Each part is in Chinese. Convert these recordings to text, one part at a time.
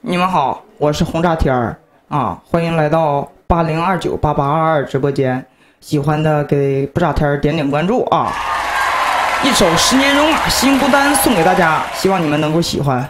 你们好，我是红炸天儿啊，欢迎来到八零二九八八二二直播间。喜欢的给不炸天儿点点关注啊！一首《十年戎马心孤单》送给大家，希望你们能够喜欢。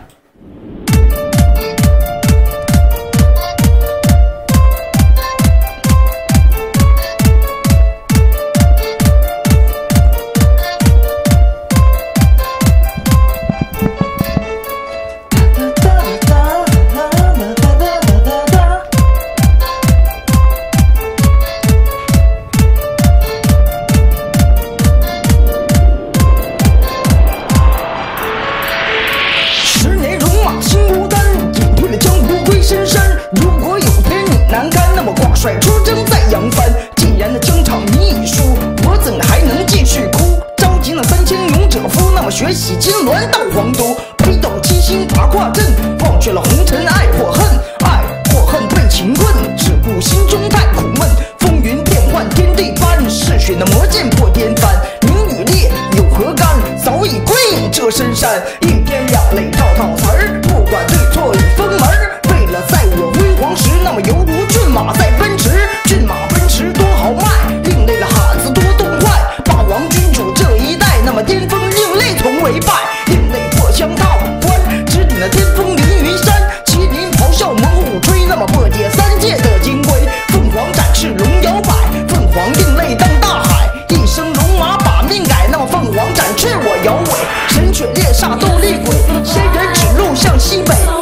出征再扬帆。既然那疆场你已输，我怎还能继续哭？召集那三千勇者夫，那么血洗金銮到皇都。北斗七星八卦阵，忘却了红尘爱或恨，爱或恨被情困，只顾心中太苦闷。风云变幻天地翻，嗜血那魔剑破天翻。名与烈有何干？早已归隐这深山。一天两泪套套词儿，犬猎煞斗厉鬼，仙人指路向西北。